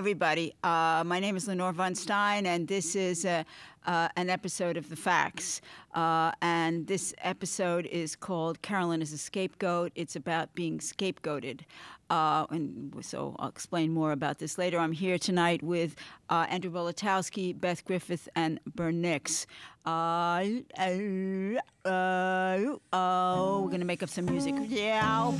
Everybody. Uh, my name is Lenore Von Stein, and this is uh, uh, an episode of The Facts. Uh, and this episode is called Carolyn is a Scapegoat. It's about being scapegoated. Uh, and so I'll explain more about this later. I'm here tonight with uh, Andrew Bolotowsky, Beth Griffith, and Bern Nix. oh, we're going to make up some music. Yeah.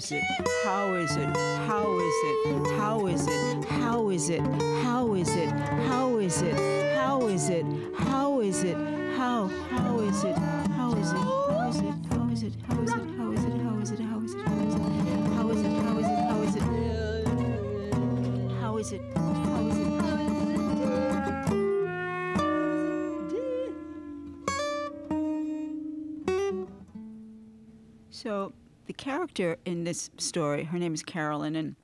Is it? How is it? How is it? How is it? How is it? How is it? How is it? How is it? How is it? How? How is it? How is it? How is it? How is it? Character in this story, her name is Carolyn, and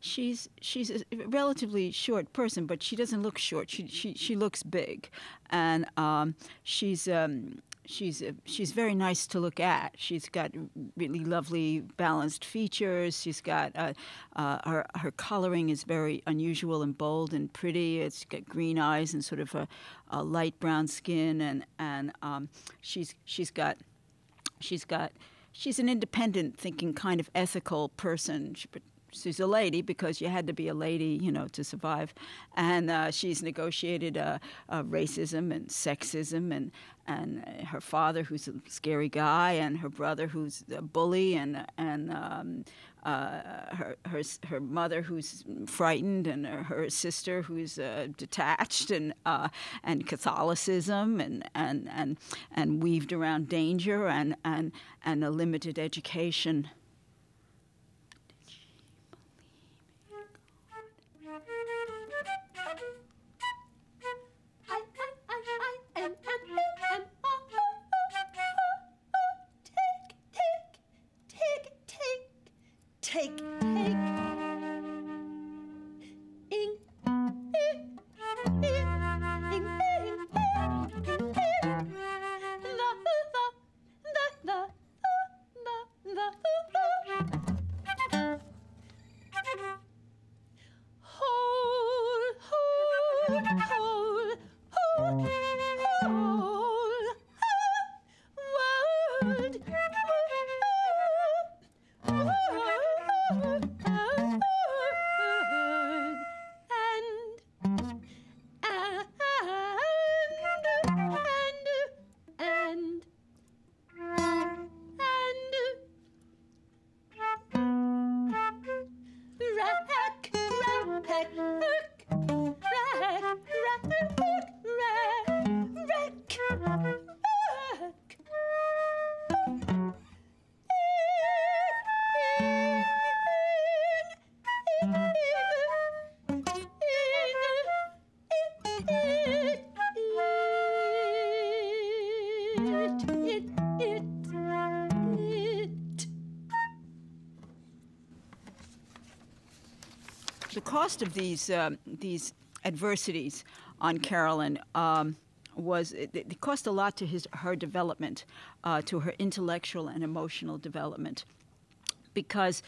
she's she's a relatively short person, but she doesn't look short. She she she looks big, and um, she's. Um, she's uh, she's very nice to look at. She's got really lovely balanced features. She's got uh, uh, her her coloring is very unusual and bold and pretty. It's got green eyes and sort of a, a light brown skin, and and um, she's she's got she's got she's an independent thinking kind of ethical person. She, she's a lady because you had to be a lady, you know, to survive. And uh, she's negotiated uh, uh, racism and sexism, and and her father, who's a scary guy, and her brother, who's a bully, and and um, uh, her her her mother, who's frightened, and her sister, who's uh, detached, and uh, and Catholicism, and and and and weaved around danger, and and and a limited education. Cost of these um, these adversities on Carolyn um, was it, it, cost a lot to his her development, uh, to her intellectual and emotional development. Because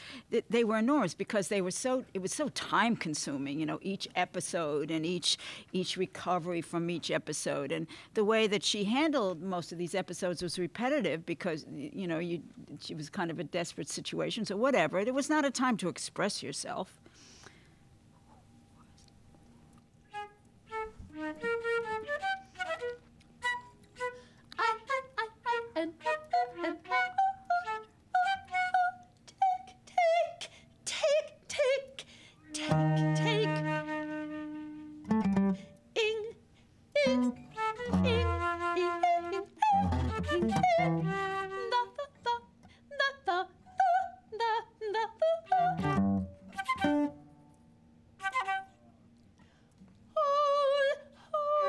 they were enormous, because they were so it was so time consuming. You know, each episode and each each recovery from each episode, and the way that she handled most of these episodes was repetitive because you know you she was kind of a desperate situation. So whatever, it was not a time to express yourself.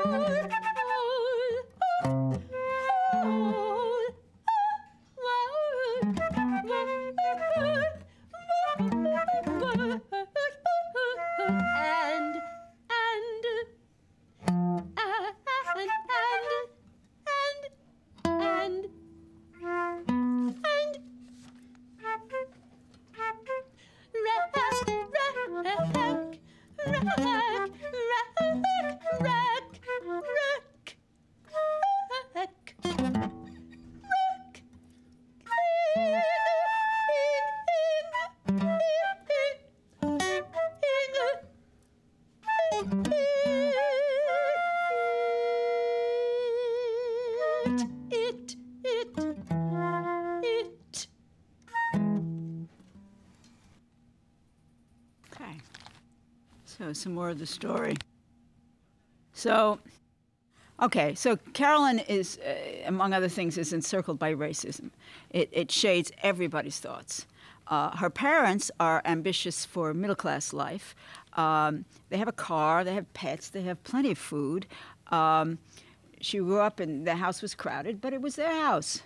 Bye. So, some more of the story. So, okay, so Carolyn is, uh, among other things, is encircled by racism. It, it shades everybody's thoughts. Uh, her parents are ambitious for middle class life. Um, they have a car, they have pets, they have plenty of food. Um, she grew up and the house was crowded, but it was their house.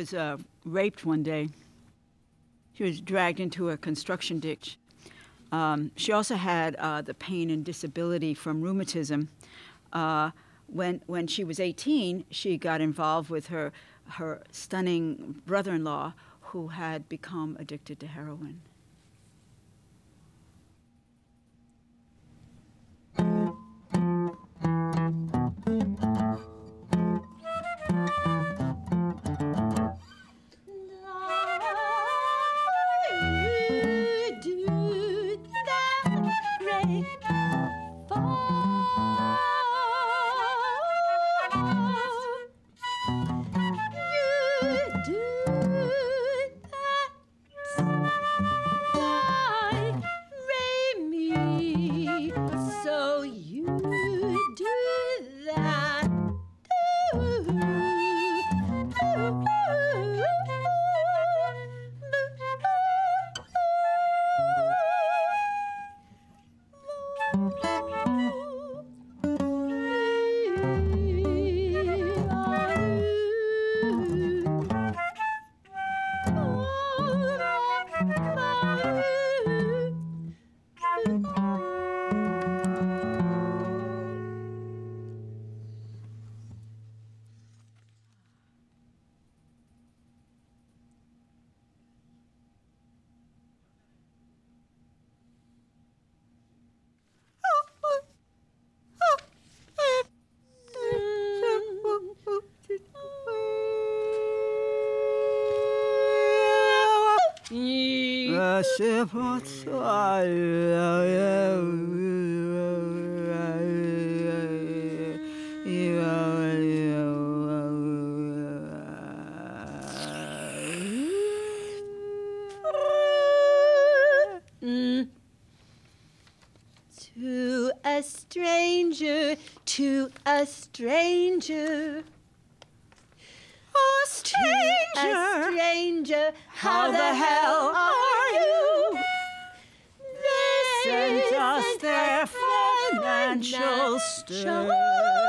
Was uh, raped one day. She was dragged into a construction ditch. Um, she also had uh, the pain and disability from rheumatism. Uh, when, when she was 18, she got involved with her, her stunning brother in law who had become addicted to heroin. To a stranger, to a stranger. A stranger. To a stranger. How the hell? are and, and shall stir.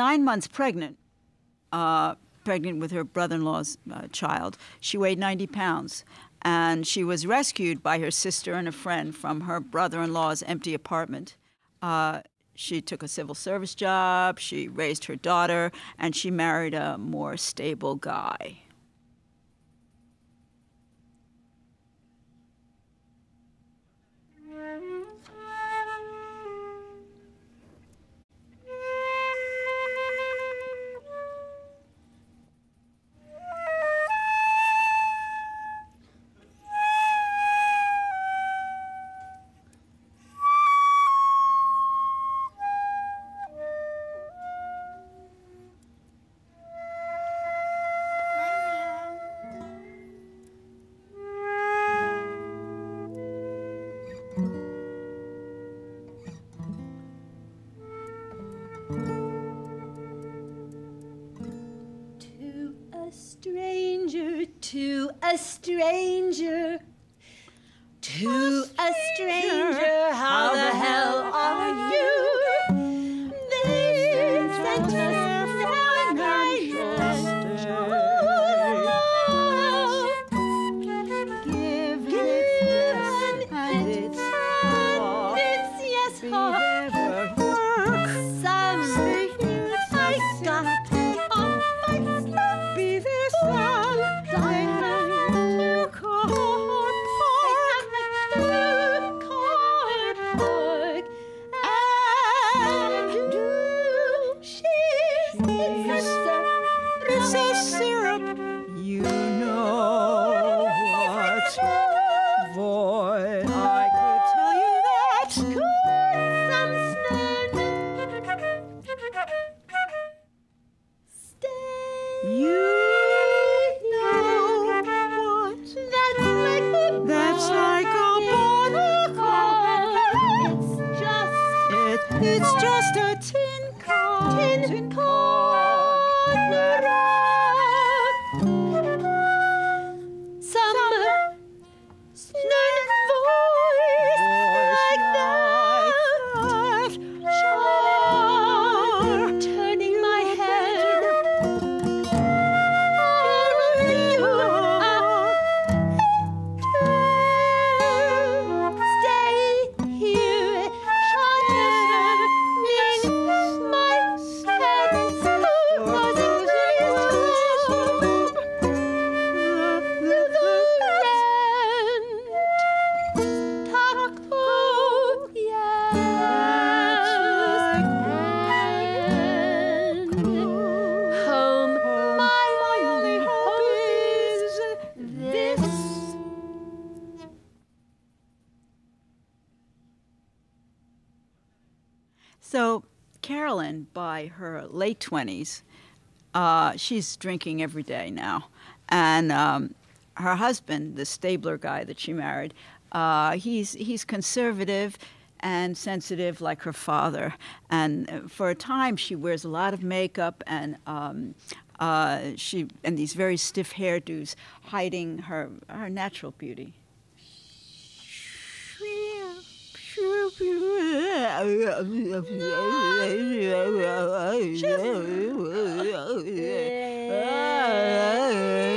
nine months pregnant, uh, pregnant with her brother in law's uh, child. She weighed 90 pounds. And she was rescued by her sister and a friend from her brother in law's empty apartment. Uh, she took a civil service job, she raised her daughter, and she married a more stable guy. stranger Tin mountain. So Carolyn, by her late twenties, uh, she's drinking every day now, and um, her husband, the Stabler guy that she married, uh, he's he's conservative and sensitive like her father. And uh, for a time, she wears a lot of makeup and um, uh, she and these very stiff hairdos, hiding her her natural beauty. Shiv. Shiv.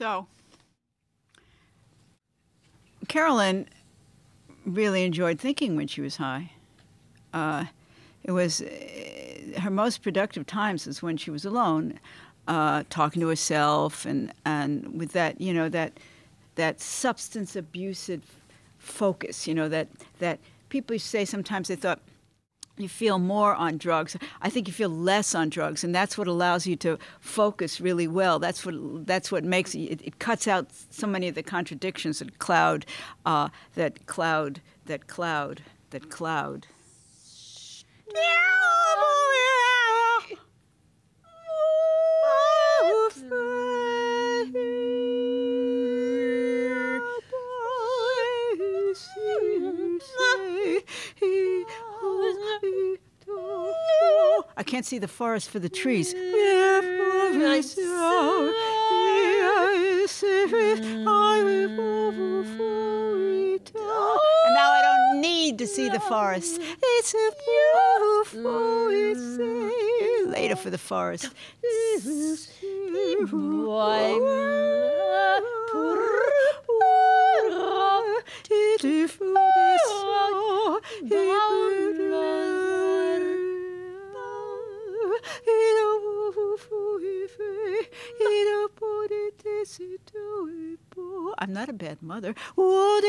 So, Carolyn really enjoyed thinking when she was high. Uh, it was uh, her most productive times was when she was alone, uh, talking to herself, and and with that, you know, that that substance abusive focus. You know, that that people say sometimes they thought you feel more on drugs. I think you feel less on drugs, and that's what allows you to focus really well. That's what that's what makes it, it cuts out so many of the contradictions that cloud, uh, that cloud, that cloud, that cloud. I can't see the forest for the trees. And now I don't need to see the forest. It's a beautiful. Later for the forest. A bad mother. used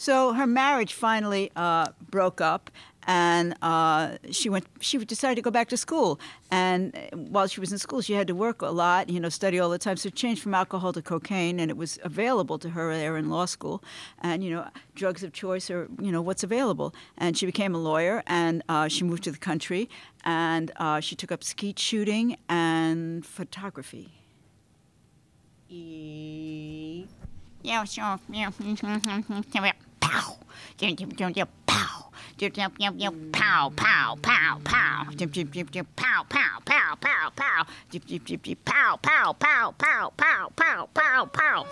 So her marriage finally uh, broke up, and uh, she went. She decided to go back to school. And uh, while she was in school, she had to work a lot, you know, study all the time. So it changed from alcohol to cocaine, and it was available to her there in law school. And you know, drugs of choice are you know what's available. And she became a lawyer, and uh, she moved to the country, and uh, she took up skeet shooting and photography. E Yeah, sure. Yeah. Pow. Pow. Pow. Pow, pow, pow. Jip, jip, jip, jip. Pow, pow, pow, pow, pow. Jip, jip, jip, jip. Pow, pow, pow, pow, pow, pow, pow, pow.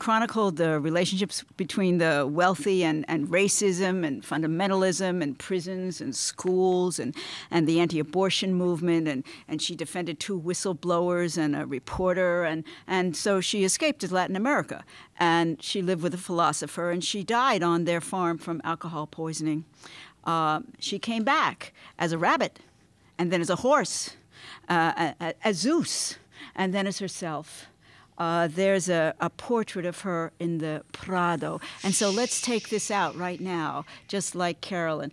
Chronicled the relationships between the wealthy and, and racism and fundamentalism and prisons and schools and, and the anti-abortion movement and, and she defended two whistleblowers and a reporter and, and so she escaped to Latin America and she lived with a philosopher and she died on their farm from alcohol poisoning. Uh, she came back as a rabbit and then as a horse, uh, as Zeus, and then as herself. Uh, there's a, a portrait of her in the Prado. And so let's take this out right now, just like Carolyn.